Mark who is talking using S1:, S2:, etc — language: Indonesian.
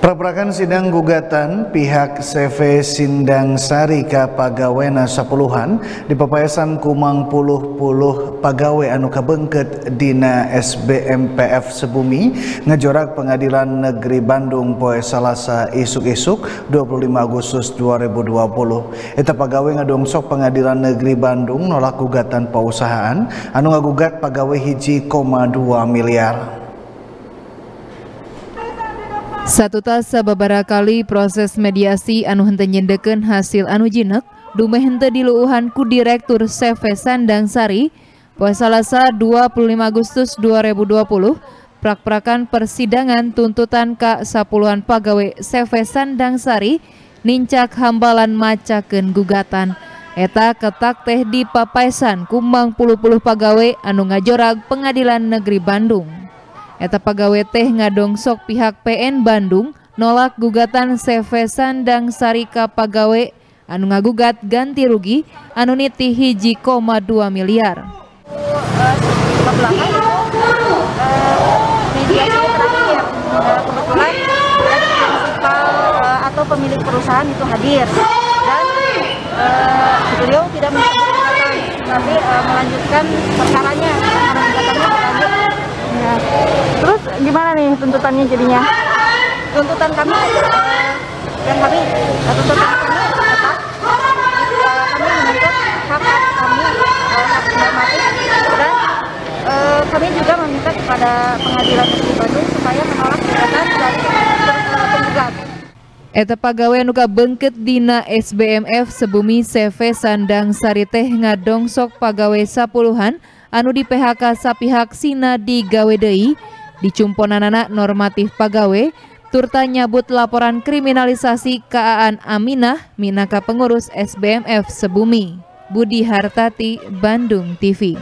S1: Praprakan sidang gugatan pihak CV Sindang Sari ka pagawena sapuluhan di papayasan kumang puluh puluh pagawe anu kabengket dina SBMPF Sebumi ngejorak pengadilan negeri Bandung poe Salasa isuk-isuk 25 Agustus 2020. Eta pagawe ngadongsok pengadilan negeri Bandung nolak gugatan pausahaan anu ngagugat pagawe hiji koma dua miliar.
S2: Satu tas sababara kali proses mediasi anu hente nyendeken hasil anu jinek dume hente diluuhan ku Direktur CV Sandang Sari poe Salasa 25 Agustus 2020 prak-prakan persidangan tuntutan ka sapuluhan pagawe CV Sandang Sari nincak hambalan macakeun gugatan. Eta ketak teh di papaisan kumbang puluh-puluh pagawe anu ngajorag Pengadilan Negeri Bandung Eta pagawe teh ngadongsok pihak PN Bandung nolak gugatan CV Sandang Sarika pagawe anu ngagugat ganti rugi anu niti hiji koma dua miliar.
S3: atau pemilik perusahaan itu hadir. Dan uh, beliau tidak menyebutkan tapi uh, melanjutkan perkaranya gimana nih tuntutannya jadinya? Tuntutan kami uh, yang kami uh, tuntutan kami tetap uh, kami menuntut hak kami uh, hak normatif dan uh, kami juga meminta kepada pengadilan negeri Bandung supaya menolak gugatan dari penggugat.
S2: Eta pagawe anu bengket dina SBMF sebumi CV Sandang Sari teh ngadongsok pagawe sapuluhan anu di PHK sapihak Sina di gawe deui Dicumponanana normatif pagawe, turta nyabut laporan kriminalisasi Kaan Aminah minaka pengurus SBMF Sebumi. Budi Hartati, Bandung TV.